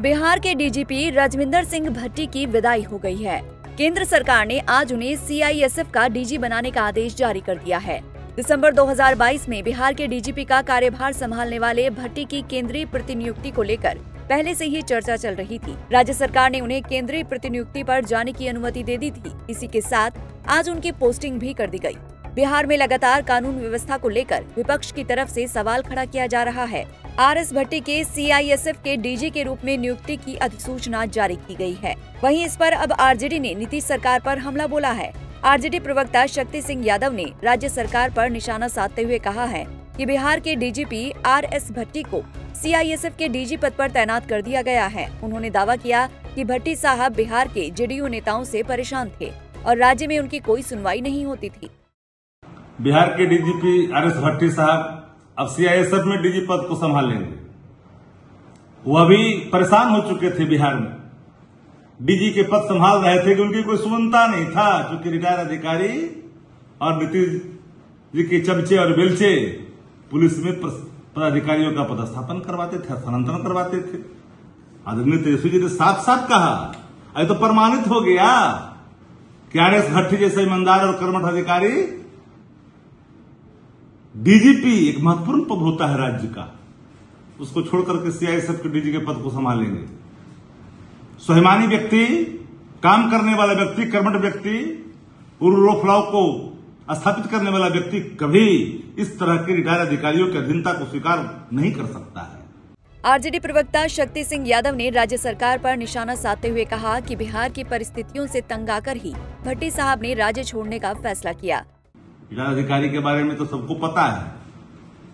बिहार के डीजीपी राजविंदर सिंह भट्टी की विदाई हो गई है। केंद्र सरकार ने आज उन्हें सीआईएसएफ का डीजी बनाने का आदेश जारी कर दिया है। दिसंबर 2022 में बिहार के डीजीपी का कार्यभार संभालने वाले भट्टी की केंद्रीय प्रतिनियुक्ति को लेकर पहले से ही चर्चा चल रही थी। राज्य सरकार ने उन्हें केंद्रीय प्रतिनियुक्ति पर जाने की अनुमति दे दी थी। इसी के साथ आज उनकी पोस्टिंग भी कर दी गई। बिहार में लगातार कानून व्यवस्था को लेकर विपक्ष की तरफ़ से सवाल खड़ा किया जा रहा है। आर एस भट्टी के सीआईएसएफ के डीजी के रूप में नियुक्ति की अधिसूचना जारी की गई है। वहीं इस पर अब आरजेडी ने नीतीश सरकार पर हमला बोला है। आरजेडी प्रवक्ता शक्ति सिंह यादव ने राज्य सरकार पर निशाना साधते हुए कहा है कि बिहार के डीजीपी आर एस भट्टी को सीआईएसएफ के डीजी पद पर तैनात कर दिया गया है। उन्होंने दावा किया कि भट्टी साहब बिहार के जेडीयू नेताओं से परेशान थे और राज्य में उनकी कोई सुनवाई नहीं होती थी। बिहार के डीजीपी आर एस भट्टी साहब अब सीआईएसएफ में डीजी पद को संभाल लेंगे वह भी परेशान हो चुके थे बिहार में। डीजी के पद संभाल रहे थे कि उनकी कोई सुनता नहीं था क्योंकि रिटायर अधिकारी और नीतीश जी के चमचे और बेलचे पुलिस में पदाधिकारियों का पदस्थापन करवाते थे स्थानांतरण करवाते थे। आदरणीय तेजस्वी जी ने साफ़ साफ़ कहा, अरे तो प्रमाणित हो गया। कि आर एस भट्टी जैसे ईमानदार और कर्मठ अधिकारी डीजीपी एक महत्वपूर्ण पद होता है राज्य का। उसको छोड़ करके सीआईएसएफ के डीजी के पद को संभालेंगे। स्वाभिमानी व्यक्ति, काम करने वाला व्यक्ति, कर्मठ व्यक्ति उर्फ्लाव को स्थापित करने वाला व्यक्ति कभी इस तरह के रिटायर अधिकारियों की अधीनता को स्वीकार नहीं कर सकता है। आरजेडी प्रवक्ता शक्ति सिंह यादव ने राज्य सरकार पर निशाना साधते हुए कहा कि बिहार की परिस्थितियों से तंग आकर ही भट्टी साहब ने राज्य छोड़ने का फैसला किया। जिलाधिकारी के बारे में तो सबको पता है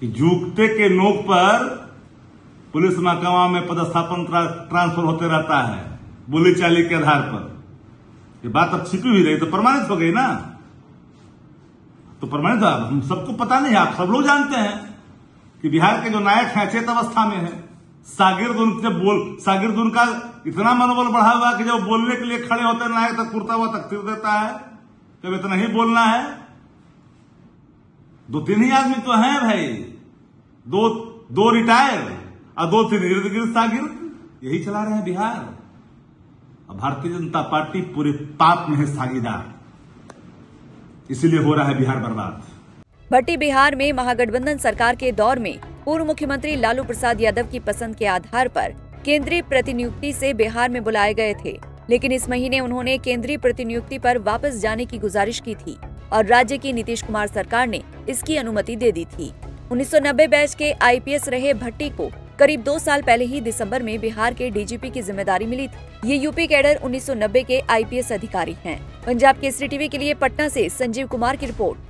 कि जूते के नोक पर पुलिस महकमा में पदस्थापन ट्रांसफ़र होते रहता है, बोली चाली के आधार पर। ये बात अब छिपी हुई रही तो प्रमाणित हो गई ना? तो प्रमाणित हम सबको पता नहीं है, आप सब लोग जानते हैं कि बिहार के जो नायक हैं चेत अवस्था में है। सागिर जब बोल सागिर उनका इतना मनोबल बढ़ा हुआ कि जब बोलने के लिए खड़े होते नायक तक कुर्ता हुआ तक देता है, जब इतना ही बोलना है दो तीन ही आदमी तो हैं भाई। दो दो रिटायर और दो तीन इर्द गिर्द सागिर्द। यही चला रहे हैं बिहार। भारतीय जनता पार्टी पूरे पाप में है सागीदार इसीलिए हो रहा है बिहार बर्बाद। भट्टी बिहार में महागठबंधन सरकार के दौर में पूर्व मुख्यमंत्री लालू प्रसाद यादव की पसंद के आधार पर केंद्रीय प्रतिनियुक्ति से बिहार में बुलाए गए थे। लेकिन इस महीने उन्होंने केंद्रीय प्रतिनियुक्ति पर वापस जाने की गुजारिश की थी और राज्य की नीतीश कुमार सरकार ने इसकी अनुमति दे दी थी। 1990 बैच के आईपीएस रहे भट्टी को करीब दो साल पहले ही दिसंबर में बिहार के डीजीपी की ज़िम्मेदारी मिली थी। ये यूपी कैडर 1990 के आईपीएस अधिकारी हैं। पंजाब केसरी टीवी के लिए पटना से संजीव कुमार की रिपोर्ट।